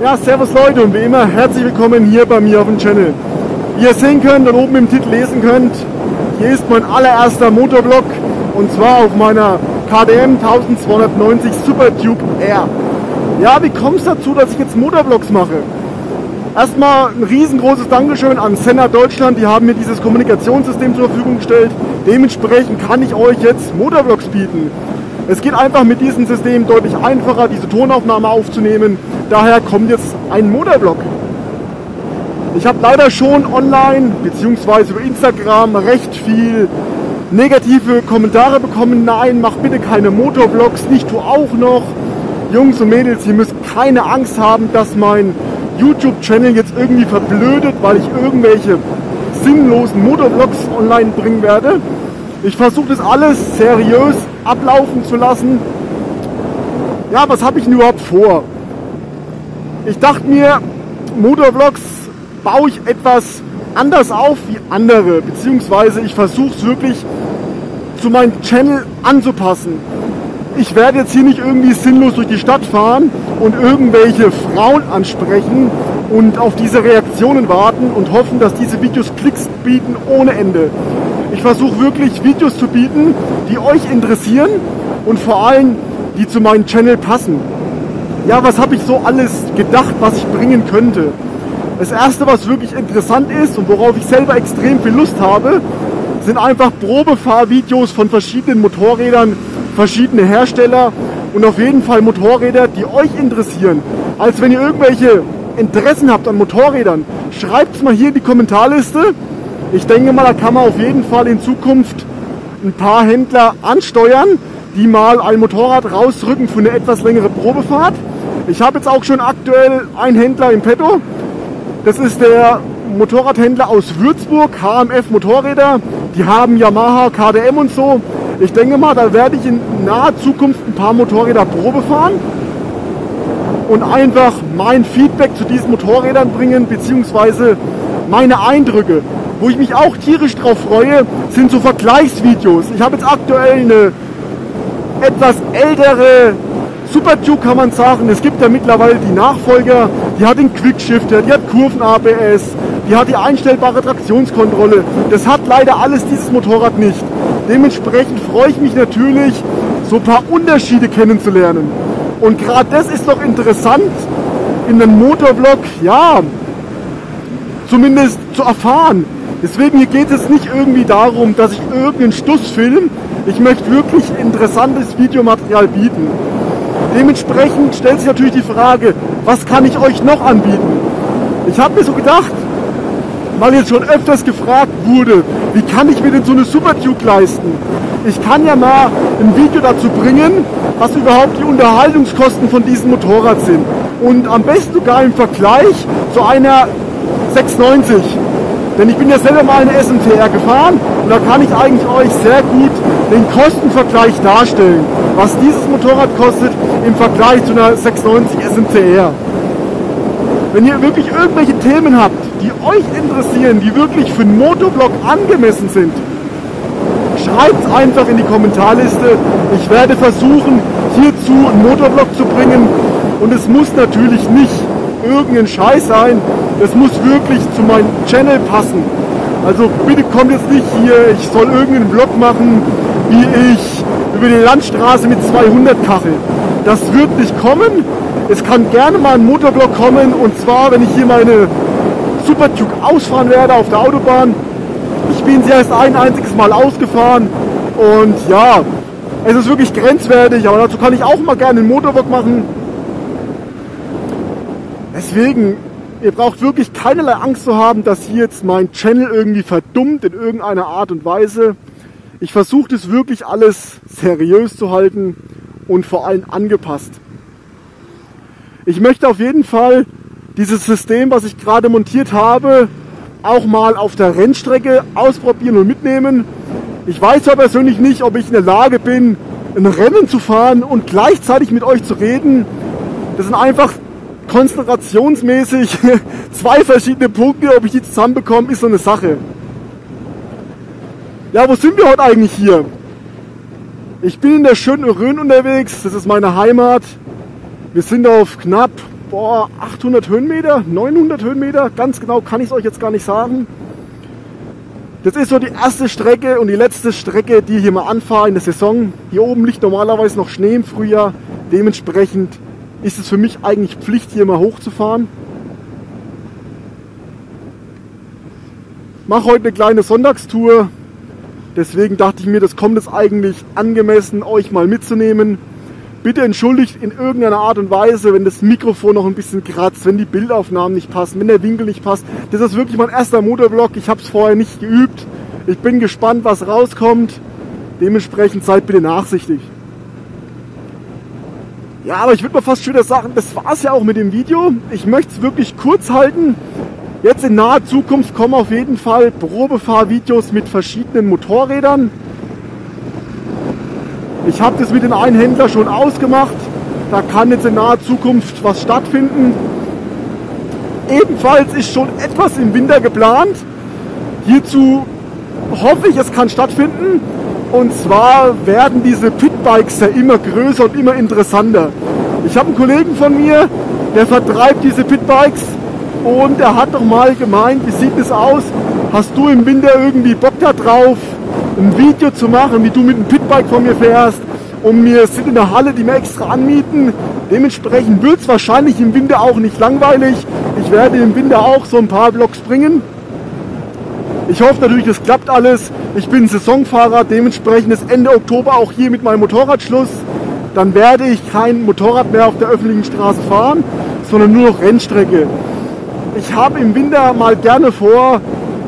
Ja, servus Leute und wie immer herzlich willkommen hier bei mir auf dem Channel. Wie ihr sehen könnt und oben im Titel lesen könnt, hier ist mein allererster Motorvlog und zwar auf meiner KDM 1290 Super Tube R. Ja, wie kommt es dazu, dass ich jetzt Motorvlogs mache? Erstmal ein riesengroßes Dankeschön an Senna Deutschland, die haben mir dieses Kommunikationssystem zur Verfügung gestellt. Dementsprechend kann ich euch jetzt Motorvlogs bieten. Es geht einfach mit diesem System deutlich einfacher, diese Tonaufnahme aufzunehmen. Daher kommt jetzt ein Motorvlog. Ich habe leider schon online bzw. über Instagram recht viel negative Kommentare bekommen. Nein, mach bitte keine Motorvlogs, nicht du auch noch. Jungs und Mädels, ihr müsst keine Angst haben, dass mein YouTube-Channel jetzt irgendwie verblödet, weil ich irgendwelche sinnlosen Motorvlogs online bringen werde. Ich versuche das alles seriös ablaufen zu lassen. Ja, was habe ich denn überhaupt vor? Ich dachte mir, Motorvlogs baue ich etwas anders auf wie andere, beziehungsweise ich versuche es wirklich zu meinem Channel anzupassen. Ich werde jetzt hier nicht irgendwie sinnlos durch die Stadt fahren und irgendwelche Frauen ansprechen und auf diese Reaktionen warten und hoffen, dass diese Videos Klicks bieten ohne Ende. Ich versuche wirklich Videos zu bieten, die euch interessieren und vor allem, die zu meinem Channel passen. Ja, was habe ich so alles gedacht, was ich bringen könnte? Das erste, was wirklich interessant ist und worauf ich selber extrem viel Lust habe, sind einfach Probefahrvideos von verschiedenen Motorrädern, verschiedene Hersteller und auf jeden Fall Motorräder, die euch interessieren. Als wenn ihr irgendwelche Interessen habt an Motorrädern, schreibt es mal hier in die Kommentarliste ich denke mal, da kann man auf jeden Fall in Zukunft ein paar Händler ansteuern, die mal ein Motorrad rausrücken für eine etwas längere Probefahrt. Ich habe jetzt auch schon aktuell einen Händler im Petto. Das ist der Motorradhändler aus Würzburg, HMF Motorräder. Die haben Yamaha, KDM und so. Ich denke mal, da werde ich in naher Zukunft ein paar Motorräder Probe fahren und einfach mein Feedback zu diesen Motorrädern bringen, beziehungsweise meine Eindrücke. Wo ich mich auch tierisch drauf freue, sind so Vergleichsvideos. Ich habe jetzt aktuell eine etwas ältere Supertube kann man sagen. Es gibt ja mittlerweile die Nachfolger, die hat den Quickshifter, die hat Kurven-ABS, die hat die einstellbare Traktionskontrolle. Das hat leider alles dieses Motorrad nicht. Dementsprechend freue ich mich natürlich, so ein paar Unterschiede kennenzulernen. Und gerade das ist doch interessant in einem Motorvlog, ja, zumindest zu erfahren. Deswegen hier geht es nicht irgendwie darum, dass ich irgendeinen Stuss film. Ich möchte wirklich interessantes Videomaterial bieten. Dementsprechend stellt sich natürlich die Frage, was kann ich euch noch anbieten? Ich habe mir so gedacht, weil jetzt schon öfters gefragt wurde, wie kann ich mir denn so eine Supertube leisten? Ich kann ja mal ein Video dazu bringen, was überhaupt die Unterhaltungskosten von diesem Motorrad sind. Und am besten sogar im Vergleich zu einer 690. Denn ich bin ja selber mal eine SMTR gefahren und da kann ich eigentlich euch sehr gut den Kostenvergleich darstellen, was dieses Motorrad kostet im Vergleich zu einer 690 SMTR. Wenn ihr wirklich irgendwelche Themen habt, die euch interessieren, die wirklich für einen Motorblock angemessen sind, schreibt es einfach in die Kommentarliste. Ich werde versuchen, hierzu einen Motorblock zu bringen und es muss natürlich nicht irgendein Scheiß sein, das muss wirklich zu meinem Channel passen. Also bitte kommt jetzt nicht hier, ich soll irgendeinen Vlog machen, wie ich über die Landstraße mit 200 Kachel. Das wird nicht kommen. Es kann gerne mal ein Motorblock kommen und zwar, wenn ich hier meine Supertube ausfahren werde auf der Autobahn. Ich bin sie erst ein einziges Mal ausgefahren und ja, es ist wirklich grenzwertig, aber dazu kann ich auch mal gerne einen Motorblock machen. Deswegen Ihr braucht wirklich keinerlei Angst zu haben, dass hier jetzt mein Channel irgendwie verdummt in irgendeiner Art und Weise. Ich versuche das wirklich alles seriös zu halten und vor allem angepasst. Ich möchte auf jeden Fall dieses System, was ich gerade montiert habe, auch mal auf der Rennstrecke ausprobieren und mitnehmen. Ich weiß zwar persönlich nicht, ob ich in der Lage bin, ein Rennen zu fahren und gleichzeitig mit euch zu reden. Das sind einfach konzentrationsmäßig zwei verschiedene Punkte, ob ich die zusammenbekomme, ist so eine Sache. Ja, wo sind wir heute eigentlich hier? Ich bin in der schönen Rhön unterwegs, das ist meine Heimat. Wir sind auf knapp boah, 800 Höhenmeter, 900 Höhenmeter, ganz genau kann ich es euch jetzt gar nicht sagen. Das ist so die erste Strecke und die letzte Strecke, die ich hier mal anfahre in der Saison. Hier oben liegt normalerweise noch Schnee im Frühjahr. Dementsprechend ist es für mich eigentlich Pflicht, hier mal hochzufahren. Mache heute eine kleine Sonntagstour. Deswegen dachte ich mir, das kommt es eigentlich angemessen, euch mal mitzunehmen. Bitte entschuldigt in irgendeiner Art und Weise, wenn das Mikrofon noch ein bisschen kratzt, wenn die Bildaufnahmen nicht passen, wenn der Winkel nicht passt. Das ist wirklich mein erster Motorvlog. Ich habe es vorher nicht geübt. Ich bin gespannt, was rauskommt. Dementsprechend seid bitte nachsichtig. Ja, aber ich würde mal fast schon wieder sagen, das war es ja auch mit dem Video. Ich möchte es wirklich kurz halten. Jetzt in naher Zukunft kommen auf jeden Fall Probefahrvideos mit verschiedenen Motorrädern. Ich habe das mit den Einhändler schon ausgemacht. Da kann jetzt in naher Zukunft was stattfinden. Ebenfalls ist schon etwas im Winter geplant. Hierzu hoffe ich, es kann stattfinden. Und zwar werden diese Pitbikes ja immer größer und immer interessanter. Ich habe einen Kollegen von mir, der vertreibt diese Pitbikes und er hat doch mal gemeint, wie sieht es aus? Hast du im Winter irgendwie Bock da drauf, ein Video zu machen, wie du mit einem Pitbike von mir fährst? Und wir sind in der Halle, die wir extra anmieten. Dementsprechend wird es wahrscheinlich im Winter auch nicht langweilig. Ich werde im Winter auch so ein paar Vlogs bringen. Ich hoffe natürlich, das klappt alles. Ich bin Saisonfahrer, dementsprechend ist Ende Oktober auch hier mit meinem Motorrad Schluss. Dann werde ich kein Motorrad mehr auf der öffentlichen Straße fahren, sondern nur noch Rennstrecke. Ich habe im Winter mal gerne vor,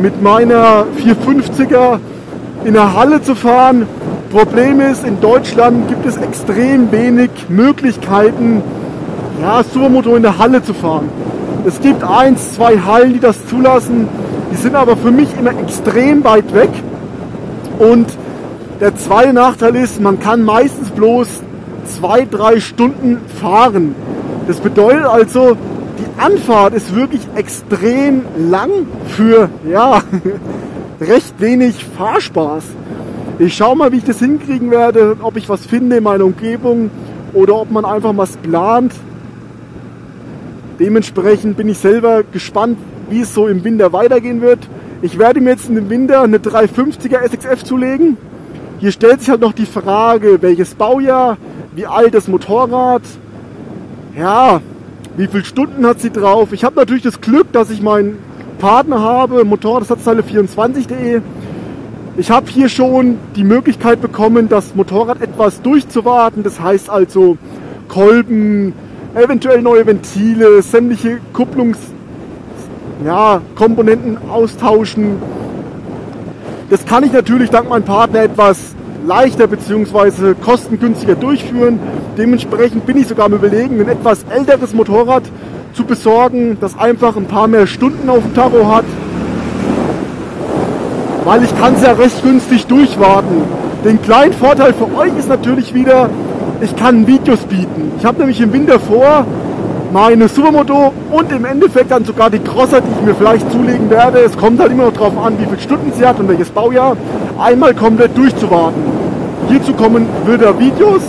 mit meiner 450er in der Halle zu fahren. Problem ist, in Deutschland gibt es extrem wenig Möglichkeiten, ja, Supermoto in der Halle zu fahren. Es gibt eins, zwei Hallen, die das zulassen. Die sind aber für mich immer extrem weit weg. Und der zweite Nachteil ist, man kann meistens bloß zwei, drei Stunden fahren. Das bedeutet also, die Anfahrt ist wirklich extrem lang für ja, recht wenig Fahrspaß. Ich schaue mal, wie ich das hinkriegen werde, ob ich was finde in meiner Umgebung oder ob man einfach was plant. Dementsprechend bin ich selber gespannt, wie es so im Winter weitergehen wird. Ich werde mir jetzt im Winter eine 350er SXF zulegen. Hier stellt sich halt noch die Frage, welches Baujahr, wie alt das Motorrad, ja, wie viele Stunden hat sie drauf. Ich habe natürlich das Glück, dass ich meinen Partner habe, Motorradersatzteile24.de. Ich habe hier schon die Möglichkeit bekommen, das Motorrad etwas durchzuwarten. Das heißt also Kolben, eventuell neue Ventile, sämtliche Kupplungskomponenten ja, austauschen. Das kann ich natürlich dank meinem Partner etwas leichter bzw. kostengünstiger durchführen. Dementsprechend bin ich sogar am überlegen, ein etwas älteres Motorrad zu besorgen, das einfach ein paar mehr Stunden auf dem Tacho hat weil ich kann es ja recht günstig durchwarten. Den kleinen Vorteil für euch ist natürlich wieder, ich kann Videos bieten. Ich habe nämlich im Winter vor, meine Supermoto und im Endeffekt dann sogar die Crosser, die ich mir vielleicht zulegen werde. Es kommt halt immer noch darauf an, wie viele Stunden sie hat und welches Baujahr. Einmal komplett durchzuwarten. Hierzu kommen wieder Videos.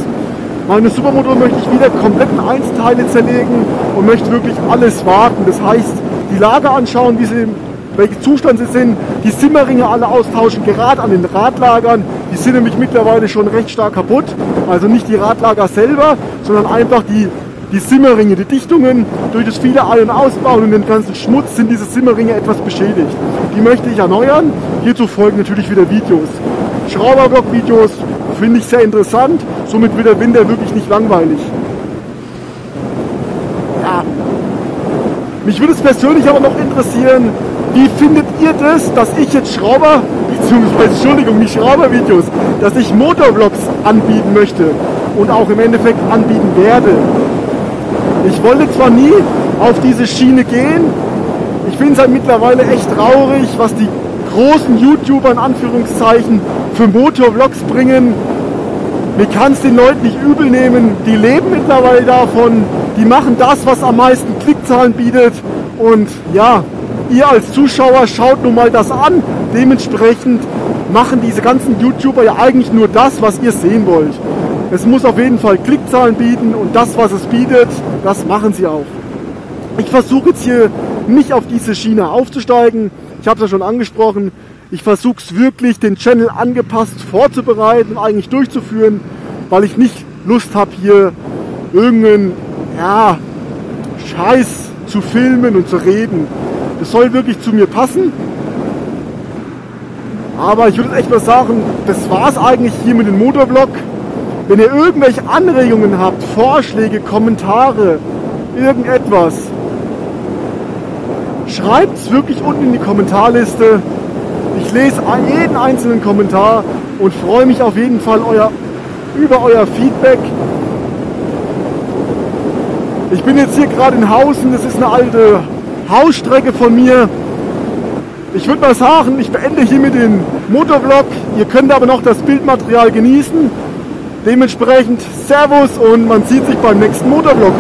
Meine Supermoto möchte ich wieder komplett in Einzelteile zerlegen und möchte wirklich alles warten. Das heißt, die Lage anschauen, wie sie welchen Zustand sie sind, die Simmeringe alle austauschen, gerade an den Radlagern. Die sind nämlich mittlerweile schon recht stark kaputt. Also nicht die Radlager selber, sondern einfach die, die Simmeringe, die Dichtungen. Durch das viele Ein- und Ausbauen und den ganzen Schmutz sind diese Simmeringe etwas beschädigt. Die möchte ich erneuern. Hierzu folgen natürlich wieder Videos. Schrauberblock-Videos finde ich sehr interessant. Somit wird der Winter wirklich nicht langweilig. Ja. Mich würde es persönlich aber noch interessieren, wie findet ihr das, dass ich jetzt Schrauber, beziehungsweise, Entschuldigung, nicht Schraubervideos, dass ich Motorvlogs anbieten möchte und auch im Endeffekt anbieten werde? Ich wollte zwar nie auf diese Schiene gehen, ich finde es halt mittlerweile echt traurig, was die großen YouTuber in Anführungszeichen für Motorvlogs bringen. Mir kann es den Leuten nicht übel nehmen, die leben mittlerweile davon, die machen das, was am meisten Klickzahlen bietet und ja, ihr als Zuschauer schaut nun mal das an. Dementsprechend machen diese ganzen YouTuber ja eigentlich nur das, was ihr sehen wollt. Es muss auf jeden Fall Klickzahlen bieten und das, was es bietet, das machen sie auch. Ich versuche jetzt hier nicht auf diese Schiene aufzusteigen. Ich habe es ja schon angesprochen. Ich versuche es wirklich, den Channel angepasst vorzubereiten, eigentlich durchzuführen, weil ich nicht Lust habe, hier irgendeinen ja, Scheiß zu filmen und zu reden. Das soll wirklich zu mir passen. Aber ich würde echt mal sagen, das war es eigentlich hier mit dem Motorvlog. Wenn ihr irgendwelche Anregungen habt, Vorschläge, Kommentare, irgendetwas, schreibt es wirklich unten in die Kommentarliste. Ich lese jeden einzelnen Kommentar und freue mich auf jeden Fall euer, über euer Feedback. Ich bin jetzt hier gerade in Hausen, das ist eine alte Hausstrecke von mir. Ich würde mal sagen, ich beende hier mit dem Motorvlog. Ihr könnt aber noch das Bildmaterial genießen. Dementsprechend Servus und man sieht sich beim nächsten Motorvlog.